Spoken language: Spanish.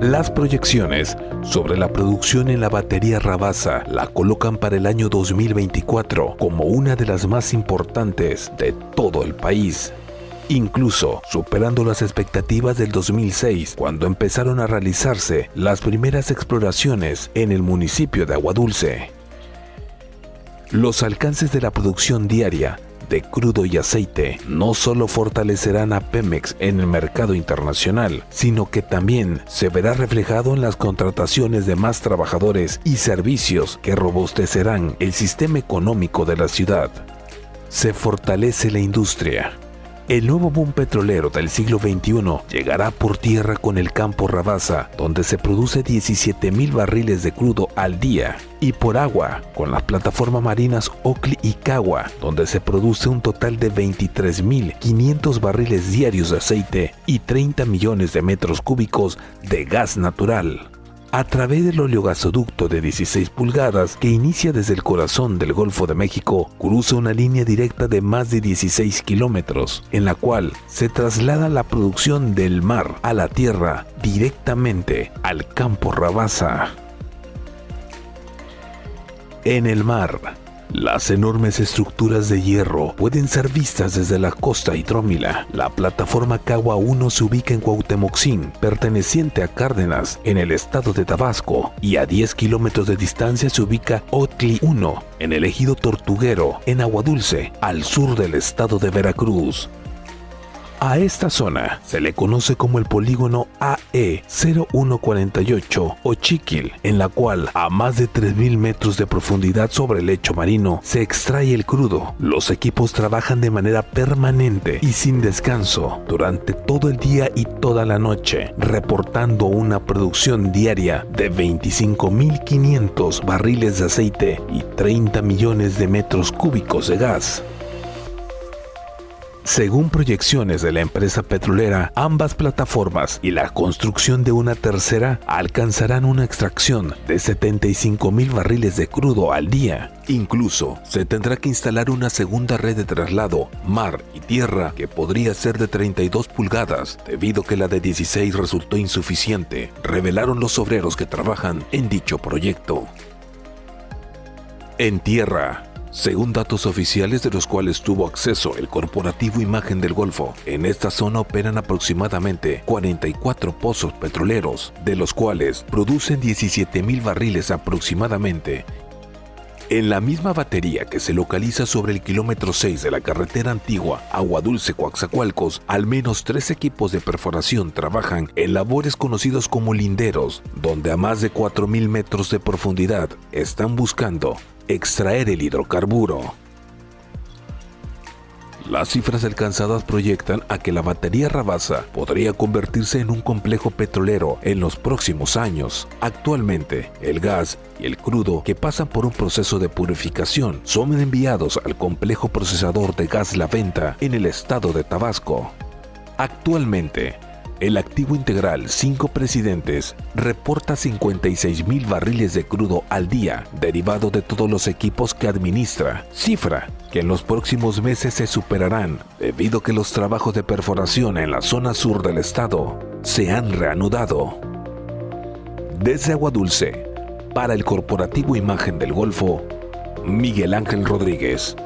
Las proyecciones sobre la producción en la batería Rabasa la colocan para el año 2024 como una de las más importantes de todo el país incluso superando las expectativas del 2006 cuando empezaron a realizarse las primeras exploraciones en el municipio de Aguadulce. Los alcances de la producción diaria de crudo y aceite no solo fortalecerán a Pemex en el mercado internacional, sino que también se verá reflejado en las contrataciones de más trabajadores y servicios que robustecerán el sistema económico de la ciudad. Se fortalece la industria, el nuevo boom petrolero del siglo XXI llegará por tierra con el campo Rabasa, donde se produce 17 mil barriles de crudo al día, y por agua, con las plataformas marinas Ocli y Cagua, donde se produce un total de 23.500 barriles diarios de aceite y 30 millones de metros cúbicos de gas natural a través del oleogasoducto de 16 pulgadas que inicia desde el corazón del Golfo de México, cruza una línea directa de más de 16 kilómetros, en la cual se traslada la producción del mar a la tierra directamente al campo Rabasa. En el mar, las enormes estructuras de hierro pueden ser vistas desde la costa hidrómila. La plataforma Cagua 1 se ubica en Cuauhtémoc-Sin, perteneciente a Cárdenas, en el estado de Tabasco, y a 10 kilómetros de distancia se ubica Otli 1, en el ejido Tortuguero, en Aguadulce, al sur del estado de Veracruz. A esta zona se le conoce como el polígono AE0148 o Chiquil, en la cual a más de 3.000 metros de profundidad sobre el lecho marino se extrae el crudo. Los equipos trabajan de manera permanente y sin descanso durante todo el día y toda la noche, reportando una producción diaria de 25.500 barriles de aceite y 30 millones de metros cúbicos de gas. Según proyecciones de la empresa petrolera, ambas plataformas y la construcción de una tercera alcanzarán una extracción de 75 mil barriles de crudo al día. Incluso se tendrá que instalar una segunda red de traslado, mar y tierra, que podría ser de 32 pulgadas, debido que la de 16 resultó insuficiente, revelaron los obreros que trabajan en dicho proyecto. En tierra, según datos oficiales de los cuales tuvo acceso el corporativo Imagen del Golfo, en esta zona operan aproximadamente 44 pozos petroleros, de los cuales producen 17 mil barriles aproximadamente. En la misma batería que se localiza sobre el kilómetro 6 de la carretera antigua Agua Dulce Coaxacualcos, al menos tres equipos de perforación trabajan en labores conocidos como linderos, donde a más de 4.000 metros de profundidad están buscando extraer el hidrocarburo. Las cifras alcanzadas proyectan a que la batería Rabasa podría convertirse en un complejo petrolero en los próximos años. Actualmente, el gas y el crudo que pasan por un proceso de purificación son enviados al complejo procesador de gas La Venta en el estado de Tabasco. Actualmente, el activo integral 5 presidentes reporta 56 mil barriles de crudo al día, derivado de todos los equipos que administra, cifra que en los próximos meses se superarán debido a que los trabajos de perforación en la zona sur del estado se han reanudado. Desde Agua Dulce, para el corporativo Imagen del Golfo, Miguel Ángel Rodríguez.